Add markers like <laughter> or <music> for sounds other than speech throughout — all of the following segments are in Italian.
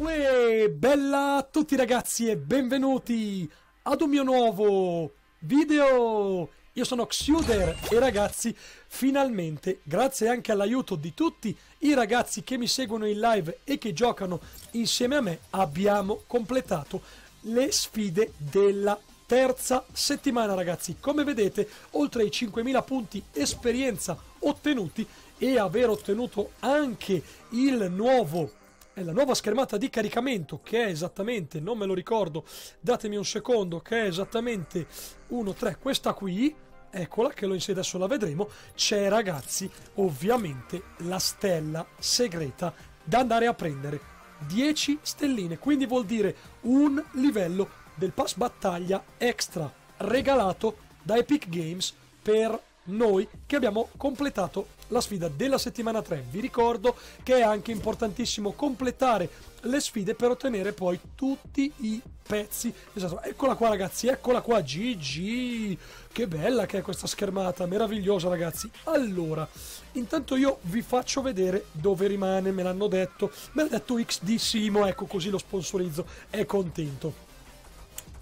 Bella a tutti ragazzi e benvenuti ad un mio nuovo video! Io sono Xuder e ragazzi, finalmente, grazie anche all'aiuto di tutti i ragazzi che mi seguono in live e che giocano insieme a me, abbiamo completato le sfide della terza settimana ragazzi. Come vedete, oltre ai 5000 punti esperienza ottenuti e aver ottenuto anche il nuovo è la nuova schermata di caricamento che è esattamente, non me lo ricordo, datemi un secondo, che è esattamente 1, 3, questa qui, eccola che lo insieme adesso la vedremo, c'è ragazzi ovviamente la stella segreta da andare a prendere, 10 stelline, quindi vuol dire un livello del pass battaglia extra regalato da Epic Games per noi che abbiamo completato la sfida della settimana 3. Vi ricordo che è anche importantissimo completare le sfide per ottenere poi tutti i pezzi. Esatto, eccola qua ragazzi, eccola qua, GG. Che bella che è questa schermata, meravigliosa ragazzi. Allora, intanto io vi faccio vedere dove rimane, me l'hanno detto. Me l'ha detto XD Simo, ecco così lo sponsorizzo, è contento.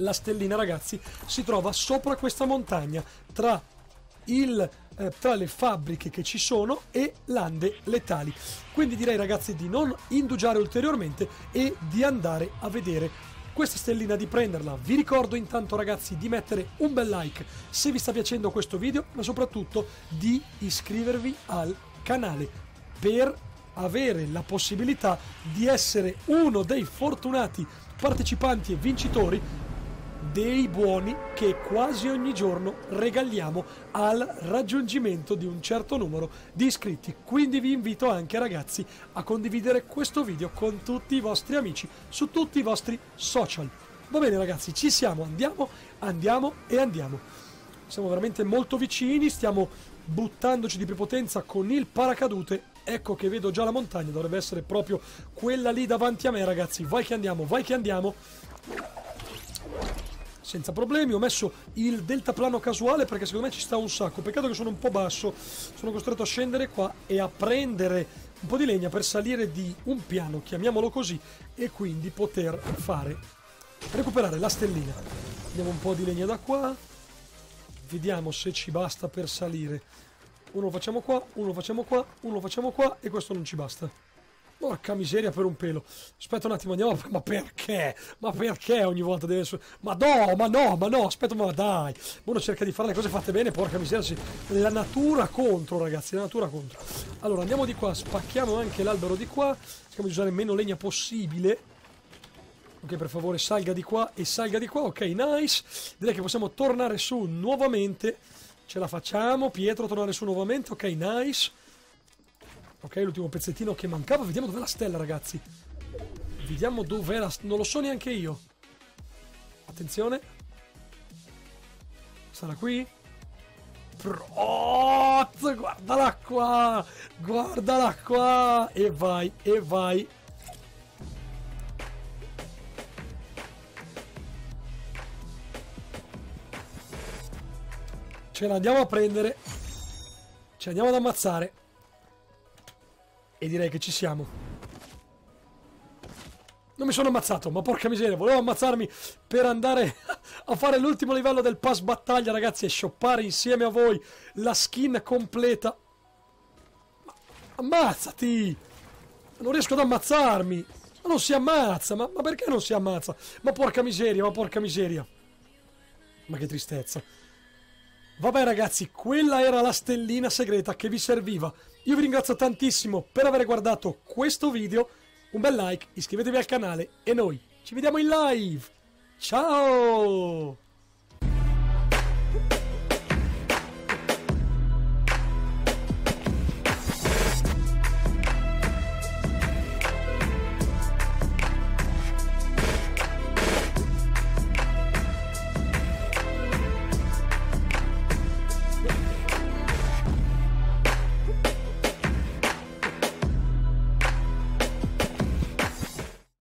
La stellina ragazzi si trova sopra questa montagna tra il, eh, tra le fabbriche che ci sono e lande letali. Quindi direi ragazzi di non indugiare ulteriormente e di andare a vedere questa stellina di prenderla. Vi ricordo intanto ragazzi di mettere un bel like se vi sta piacendo questo video, ma soprattutto di iscrivervi al canale per avere la possibilità di essere uno dei fortunati partecipanti e vincitori dei buoni che quasi ogni giorno regaliamo al raggiungimento di un certo numero di iscritti. Quindi vi invito anche ragazzi a condividere questo video con tutti i vostri amici su tutti i vostri social. Va bene ragazzi, ci siamo, andiamo, andiamo e andiamo. Siamo veramente molto vicini, stiamo buttandoci di prepotenza con il paracadute. Ecco che vedo già la montagna, dovrebbe essere proprio quella lì davanti a me ragazzi. Vai che andiamo, vai che andiamo senza problemi. Ho messo il deltaplano casuale perché secondo me ci sta un sacco. Peccato che sono un po' basso. Sono costretto a scendere qua e a prendere un po' di legna per salire di un piano, chiamiamolo così, e quindi poter fare recuperare la stellina. Andiamo un po' di legna da qua. Vediamo se ci basta per salire. Uno lo facciamo qua, uno lo facciamo qua, uno lo facciamo qua e questo non ci basta. Porca miseria per un pelo. Aspetta un attimo, andiamo. Ma perché? Ma perché ogni volta deve essere. Ma no, ma no, ma no, aspetta, ma dai. Uno cerca di fare le cose fatte bene, porca miseria. Sì. La natura contro, ragazzi, la natura contro. Allora, andiamo di qua, spacchiamo anche l'albero di qua. Cerchiamo di usare meno legna possibile. Ok, per favore, salga di qua e salga di qua. Ok, nice. Direi che possiamo tornare su nuovamente. Ce la facciamo. Pietro, tornare su nuovamente. Ok, nice. Ok, l'ultimo pezzettino che mancava. Vediamo dov'è la stella, ragazzi. Vediamo dov'è la... Non lo so neanche io. Attenzione. Sarà qui? Proz! Guardala qua! Guardala qua! E vai, e vai. Ce l'andiamo a prendere. Ce l'andiamo ad ammazzare. E direi che ci siamo. Non mi sono ammazzato, ma porca miseria, volevo ammazzarmi per andare <laughs> a fare l'ultimo livello del pass battaglia, ragazzi, e shoppare insieme a voi la skin completa. Ma ammazzati! Non riesco ad ammazzarmi! Ma non si ammazza, ma, ma perché non si ammazza? Ma porca miseria, ma porca miseria! Ma che tristezza. Vabbè ragazzi, quella era la stellina segreta che vi serviva. Io vi ringrazio tantissimo per aver guardato questo video. Un bel like, iscrivetevi al canale e noi ci vediamo in live. Ciao!